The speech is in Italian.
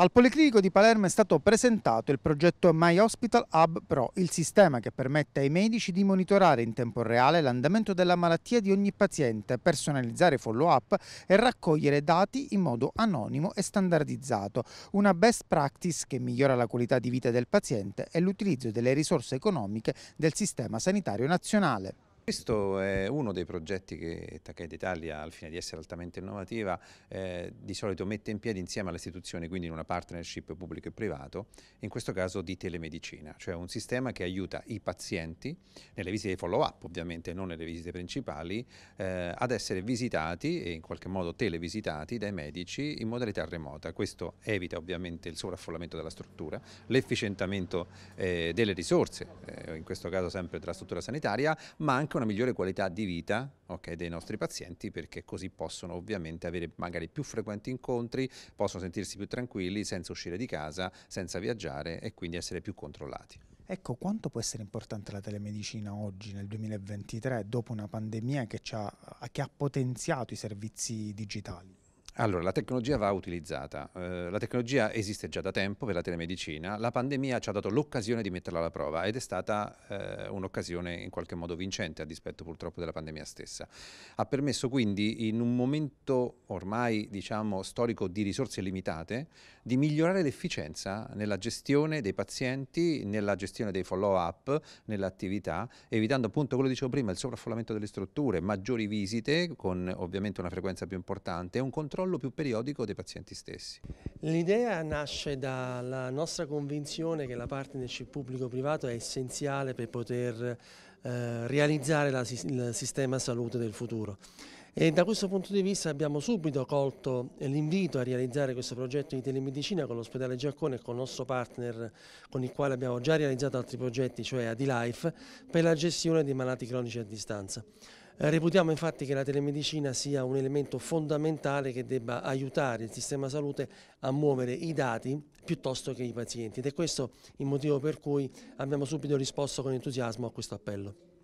Al Policlinico di Palermo è stato presentato il progetto My Hospital Hub Pro, il sistema che permette ai medici di monitorare in tempo reale l'andamento della malattia di ogni paziente, personalizzare follow-up e raccogliere dati in modo anonimo e standardizzato. Una best practice che migliora la qualità di vita del paziente e l'utilizzo delle risorse economiche del sistema sanitario nazionale. Questo è uno dei progetti che Takeda Italia, al fine di essere altamente innovativa, eh, di solito mette in piedi insieme alle istituzioni, quindi in una partnership pubblico e privato, in questo caso di telemedicina, cioè un sistema che aiuta i pazienti, nelle visite di follow-up ovviamente, non nelle visite principali, eh, ad essere visitati e in qualche modo televisitati dai medici in modalità remota. Questo evita ovviamente il sovraffollamento della struttura, l'efficientamento eh, delle risorse, eh, in questo caso sempre della struttura sanitaria, ma anche una migliore qualità di vita okay, dei nostri pazienti perché così possono ovviamente avere magari più frequenti incontri, possono sentirsi più tranquilli senza uscire di casa, senza viaggiare e quindi essere più controllati. Ecco, quanto può essere importante la telemedicina oggi, nel 2023, dopo una pandemia che, ha, che ha potenziato i servizi digitali? Allora, la tecnologia va utilizzata. Eh, la tecnologia esiste già da tempo per la telemedicina. La pandemia ci ha dato l'occasione di metterla alla prova ed è stata eh, un'occasione in qualche modo vincente a dispetto purtroppo della pandemia stessa. Ha permesso quindi in un momento ormai diciamo storico di risorse limitate di migliorare l'efficienza nella gestione dei pazienti, nella gestione dei follow-up, nell'attività, evitando appunto quello che dicevo prima, il sovraffollamento delle strutture, maggiori visite con ovviamente una frequenza più importante e un controllo più periodico dei pazienti stessi. L'idea nasce dalla nostra convinzione che la partnership pubblico-privato è essenziale per poter eh, realizzare la, il sistema salute del futuro. E da questo punto di vista abbiamo subito colto l'invito a realizzare questo progetto di telemedicina con l'ospedale Giaccone e con il nostro partner con il quale abbiamo già realizzato altri progetti, cioè Adilife, per la gestione dei malati cronici a distanza. Reputiamo infatti che la telemedicina sia un elemento fondamentale che debba aiutare il sistema salute a muovere i dati piuttosto che i pazienti ed è questo il motivo per cui abbiamo subito risposto con entusiasmo a questo appello.